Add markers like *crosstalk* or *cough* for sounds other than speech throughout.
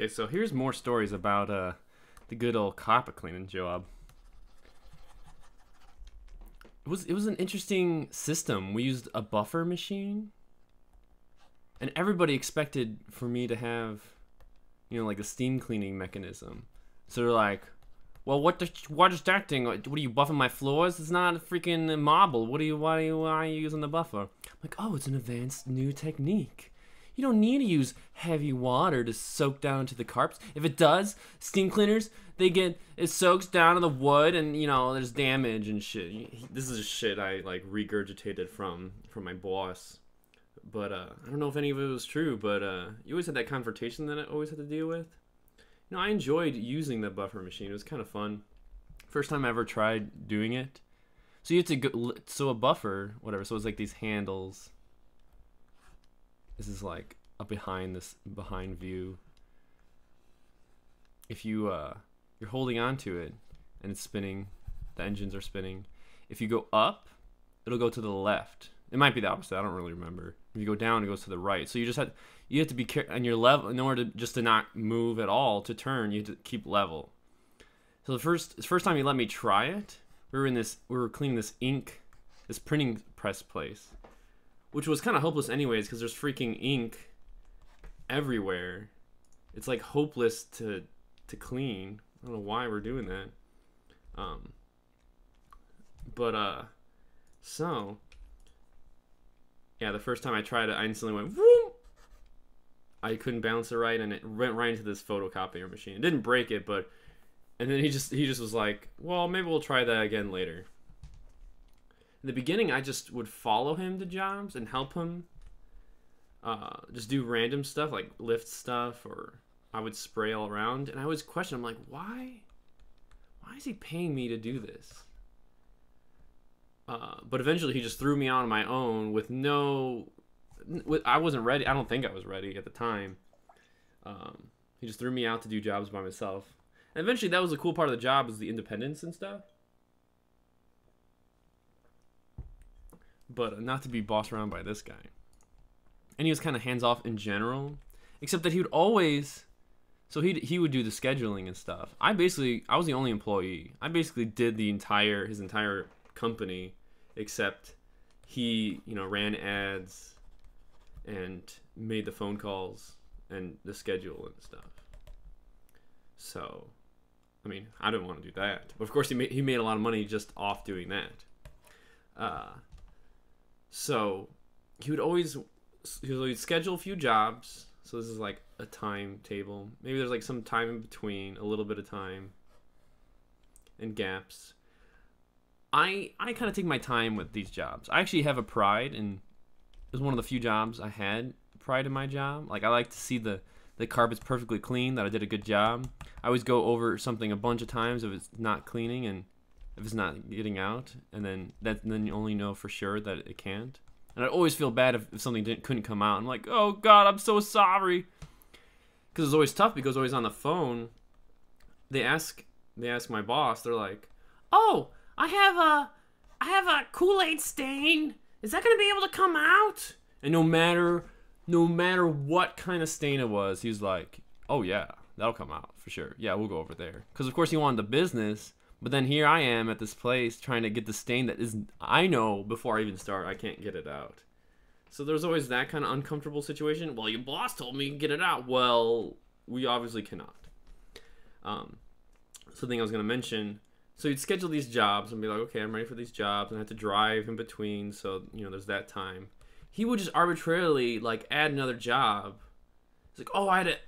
Okay, so here's more stories about uh, the good old carpet cleaning job. It was it was an interesting system. We used a buffer machine, and everybody expected for me to have, you know, like a steam cleaning mechanism. So they're like, "Well, what the what is that thing? What are you buffing my floors? It's not a freaking marble. What are you why are you, why are you using the buffer?" I'm like, "Oh, it's an advanced new technique." You don't need to use heavy water to soak down to the carpets. If it does, steam cleaners, they get it soaks down to the wood and you know there's damage and shit. This is a shit I like regurgitated from from my boss. But uh, I don't know if any of it was true, but uh, you always had that confrontation that I always had to deal with. You know, I enjoyed using the buffer machine. It was kind of fun. First time I ever tried doing it. So you have to go, so a buffer, whatever. So it's like these handles this is like a behind this behind view. If you uh, you're holding on to it and it's spinning, the engines are spinning. If you go up, it'll go to the left. It might be the opposite. I don't really remember. If you go down, it goes to the right. So you just have you have to be careful on your level in order to just to not move at all to turn. You have to keep level. So the first the first time you let me try it, we were in this we were cleaning this ink, this printing press place, which was kind of hopeless anyways because there's freaking ink everywhere. It's like hopeless to to clean. I don't know why we're doing that. Um but uh so yeah, the first time I tried it, I instantly went Whoom! I couldn't balance it right and it went right into this photocopier machine. It didn't break it, but and then he just he just was like, "Well, maybe we'll try that again later." In the beginning i just would follow him to jobs and help him uh, just do random stuff like lift stuff or i would spray all around. And i always question i'm like why why is he paying me to do this? Uh, but eventually he just threw me on my own with no with, i wasn't ready. I don't think i was ready at the time. Um, he just threw me out to do jobs by myself. And eventually that was the cool part of the job is the independence and stuff but not to be bossed around by this guy. And he was kind of hands off in general, except that he would always. So he he would do the scheduling and stuff. I basically I was the only employee. I basically did the entire his entire company, except he you know ran ads, and made the phone calls and the schedule and stuff. So, I mean, I didn't want to do that. But of course, he made he made a lot of money just off doing that. Uh, so he would always he would always schedule a few jobs. So this is like a timetable. Maybe there's like some time in between, a little bit of time, and gaps. I I kind of take my time with these jobs. I actually have a pride, and it was one of the few jobs I had pride in my job. Like I like to see the the carpet's perfectly clean, that I did a good job. I always go over something a bunch of times if it's not cleaning and if it's not getting out, and then that then you only know for sure that it can't. And I always feel bad if, if something didn't couldn't come out. I'm like, oh God, I'm so sorry. Because it's always tough because always on the phone, they ask they ask my boss. They're like, oh, I have a I have a Kool Aid stain. Is that gonna be able to come out? And no matter no matter what kind of stain it was, he's like, oh yeah, that'll come out for sure. Yeah, we'll go over there. Because of course he wanted the business but then here I am at this place trying to get the stain that is I know before I even start I can't get it out. So there's always that kind of uncomfortable situation. Well, your boss told me to get it out. Well, we obviously cannot. Um, something I was gonna mention. So you'd schedule these jobs and be like, okay, I'm ready for these jobs, and I have to drive in between. So you know, there's that time. He would just arbitrarily like add another job. It's like, oh, I had it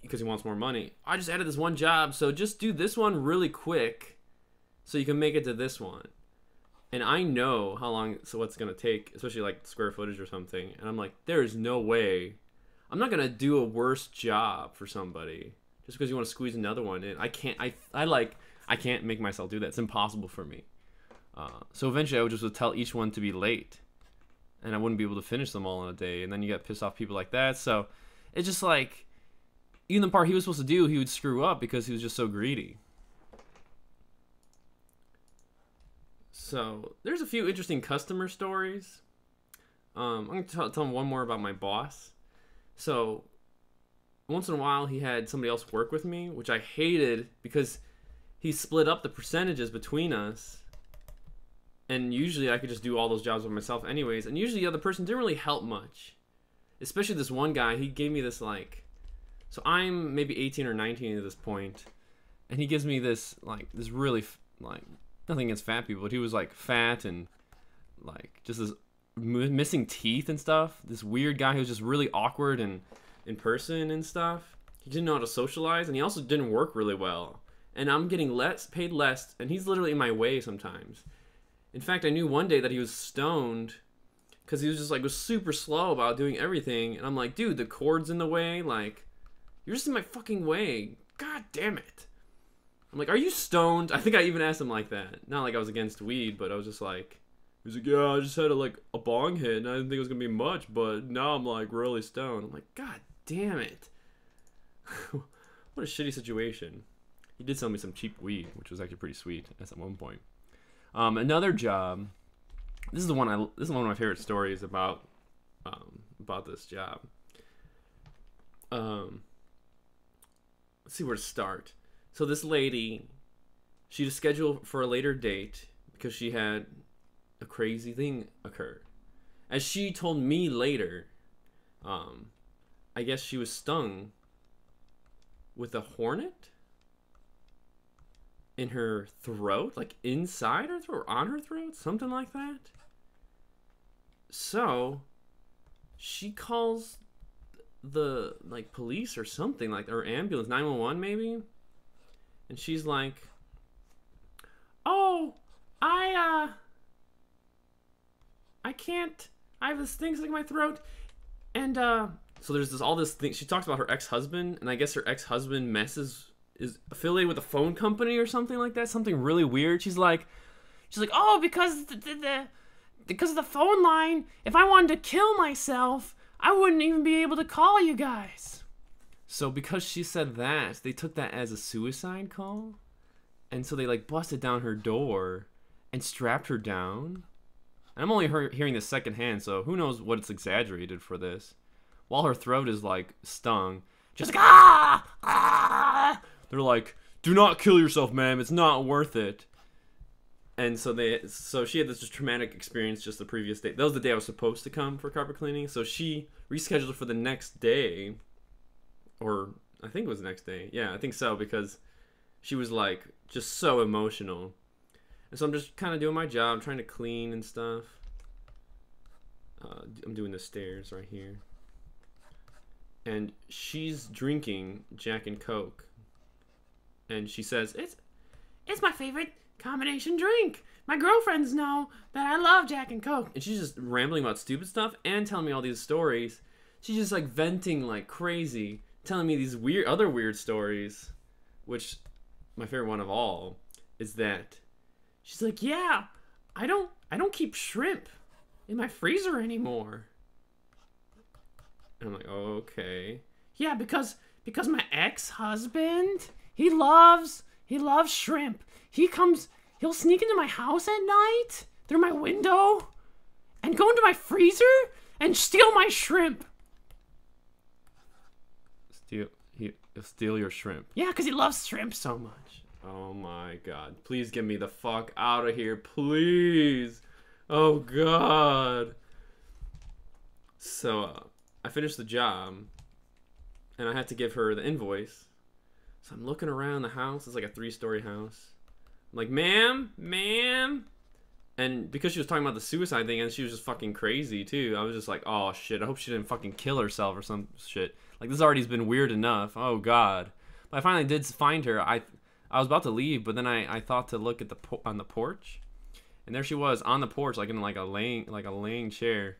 because he wants more money. I just added this one job, so just do this one really quick so you can make it to this one. And i know how long so what's going to take especially like square footage or something. And i'm like there is no way. I'm not going to do a worse job for somebody just because you want to squeeze another one in. I can't i i like i can't make myself do that. It's impossible for me. Uh, so eventually i would just would tell each one to be late. And i wouldn't be able to finish them all in a day. And then you get pissed off people like that. So it's just like even the part he was supposed to do he would screw up because he was just so greedy So there's a few interesting customer stories. Um, I'm gonna tell, tell them one more about my boss. So once in a while he had somebody else work with me, which I hated because he split up the percentages between us. And usually I could just do all those jobs by myself anyways. And usually the other person didn't really help much. Especially this one guy, he gave me this like so I'm maybe 18 or 19 at this point, and he gives me this like this really like nothing against fat people, but he was like fat and like just this missing teeth and stuff. This weird guy who was just really awkward and in person and stuff. He didn't know how to socialize, and he also didn't work really well. And I'm getting less paid less, and he's literally in my way sometimes. In fact, I knew one day that he was stoned because he was just like was super slow about doing everything, and I'm like, dude, the cord's in the way, like. You're just in my fucking way. God damn it. I'm like, are you stoned? I think I even asked him like that. Not like I was against weed, but I was just like, he's like, yeah, I just had a, like a bong hit, and I didn't think it was gonna be much, but now I'm like really stoned. I'm like, God damn it. *laughs* what a shitty situation. He did sell me some cheap weed, which was actually pretty sweet at one point. Um, another job. This is the one I. This is one of my favorite stories about um, about this job. Um, let's see where to start. So this lady, she just scheduled for a later date because she had a crazy thing occur. As she told me later, um, I guess she was stung with a hornet in her throat, like inside her throat, on her throat, something like that. So she calls the like police or something like or ambulance 911 maybe and she's like oh i uh i can't i have this thing stuck in my throat and uh so there's this all this thing she talks about her ex-husband and i guess her ex-husband messes is affiliated with a phone company or something like that something really weird she's like she's like oh because the, the, the because of the phone line if i wanted to kill myself I wouldn't even be able to call you guys. So because she said that, they took that as a suicide call. And so they like busted down her door and strapped her down. And I'm only he- hearing this secondhand, so who knows what it's exaggerated for this. While her throat is like stung, just like ah, ah. They're like, "Do not kill yourself, ma'am. It's not worth it." and so they so she had this just traumatic experience just the previous day that was the day i was supposed to come for carpet cleaning so she rescheduled for the next day or i think it was the next day yeah i think so because she was like just so emotional and so i'm just kind of doing my job trying to clean and stuff uh, i'm doing the stairs right here and she's drinking jack and coke and she says it's it's my favorite combination drink. My girlfriends know that I love Jack and Coke. And she's just rambling about stupid stuff and telling me all these stories. She's just like venting like crazy, telling me these weird other weird stories, which my favorite one of all is that she's like, "Yeah, I don't I don't keep shrimp in my freezer anymore." And I'm like, oh, "Okay." Yeah, because because my ex-husband, he loves he loves shrimp he comes, he'll sneak into my house at night through my window and go into my freezer and steal my shrimp. Steal, he, steal your shrimp. Yeah, because he loves shrimp so much. Oh my god. Please get me the fuck out of here, please. Oh god. So, uh, I finished the job and I had to give her the invoice. So I'm looking around the house. It's like a three story house. I'm like, ma'am, ma'am. And because she was talking about the suicide thing and she was just fucking crazy too, I was just like, oh shit, I hope she didn't fucking kill herself or some shit. Like this already's been weird enough. Oh god. But I finally did find her. I I was about to leave, but then I, I thought to look at the on the porch, and there she was on the porch, like in like a laying like a laying chair,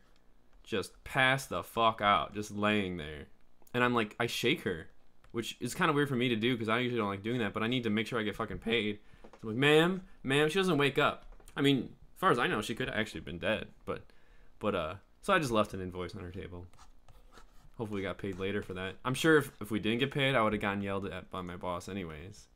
just passed the fuck out, just laying there. And I'm like, I shake her, which is kind of weird for me to do because I usually don't like doing that, but I need to make sure I get fucking paid. I'm like, ma'am, ma'am, she doesn't wake up. I mean, far as I know, she could have actually been dead, but, but, uh, so I just left an invoice on her table. Hopefully, we got paid later for that. I'm sure if, if we didn't get paid, I would have gotten yelled at by my boss, anyways.